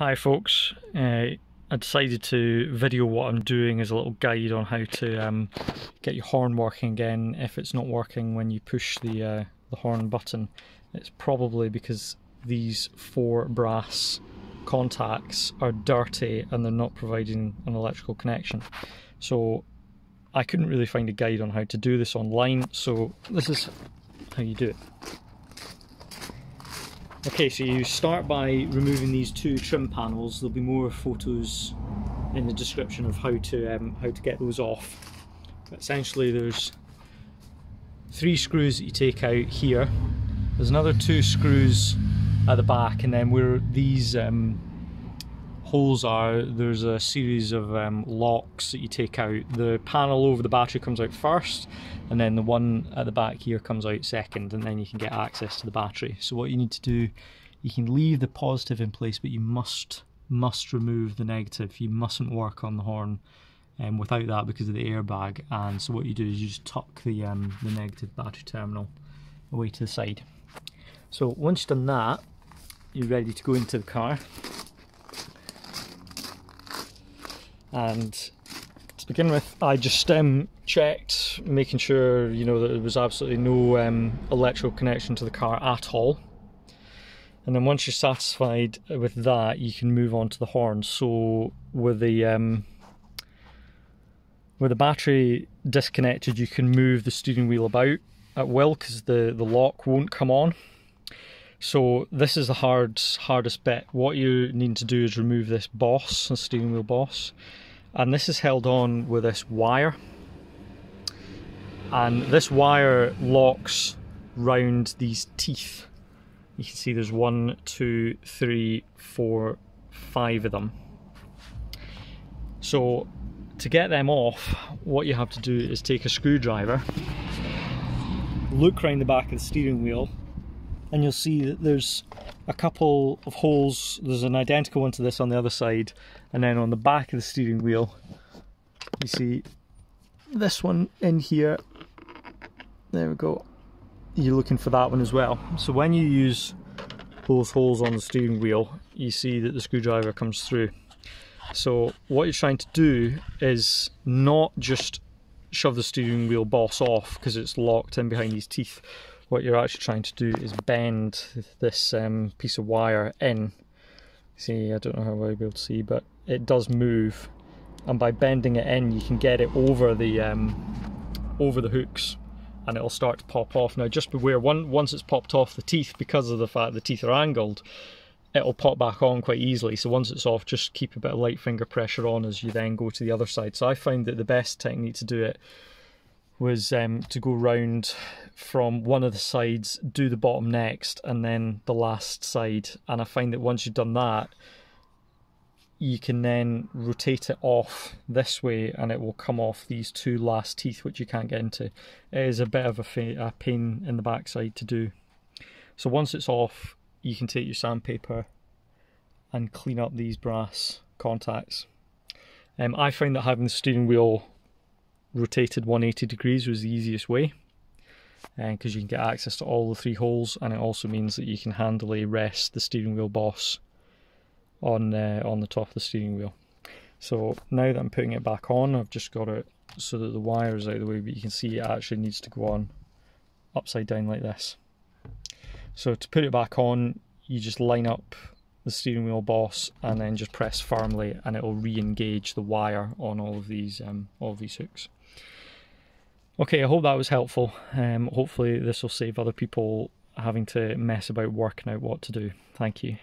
Hi folks, uh, I decided to video what I'm doing as a little guide on how to um, get your horn working again if it's not working when you push the, uh, the horn button. It's probably because these four brass contacts are dirty and they're not providing an electrical connection. So I couldn't really find a guide on how to do this online, so this is how you do it. Okay, so you start by removing these two trim panels. There'll be more photos in the description of how to um, how to get those off. But essentially, there's three screws that you take out here. There's another two screws at the back, and then where these um, holes are, there's a series of um, locks that you take out. The panel over the battery comes out first, and then the one at the back here comes out second, and then you can get access to the battery. So what you need to do, you can leave the positive in place, but you must must remove the negative. You mustn't work on the horn um, without that because of the airbag. And so what you do is you just tuck the um, the negative battery terminal away to the side. So once you've done that, you're ready to go into the car. And to begin with, I just um, checked, making sure you know that there was absolutely no um, electrical connection to the car at all. And then once you're satisfied with that, you can move on to the horn. So with the um, with the battery disconnected, you can move the steering wheel about at will because the the lock won't come on. So this is the hard hardest bit. What you need to do is remove this boss, the steering wheel boss, and this is held on with this wire. And this wire locks round these teeth. You can see there's one, two, three, four, five of them. So to get them off, what you have to do is take a screwdriver, look around the back of the steering wheel and you'll see that there's a couple of holes. There's an identical one to this on the other side and then on the back of the steering wheel you see this one in here. There we go. You're looking for that one as well. So when you use both holes on the steering wheel you see that the screwdriver comes through. So what you're trying to do is not just shove the steering wheel boss off because it's locked in behind these teeth what you're actually trying to do is bend this um, piece of wire in. See, I don't know how well you'll be able to see, but it does move, and by bending it in, you can get it over the um, over the hooks, and it'll start to pop off. Now, just beware, one, once it's popped off the teeth, because of the fact the teeth are angled, it'll pop back on quite easily. So once it's off, just keep a bit of light finger pressure on as you then go to the other side. So I find that the best technique to do it was um, to go round from one of the sides, do the bottom next, and then the last side. And I find that once you've done that, you can then rotate it off this way and it will come off these two last teeth which you can't get into. It is a bit of a, a pain in the backside to do. So once it's off, you can take your sandpaper and clean up these brass contacts. Um, I find that having the steering wheel rotated 180 degrees was the easiest way because uh, you can get access to all the three holes and it also means that you can handily rest the steering wheel boss on uh, on the top of the steering wheel. So now that I'm putting it back on I've just got it so that the wire is out of the way but you can see it actually needs to go on upside down like this. So to put it back on you just line up the steering wheel boss and then just press firmly and it will re-engage the wire on all of these um, all of these hooks. Okay, I hope that was helpful. Um, hopefully, this will save other people having to mess about working out what to do. Thank you.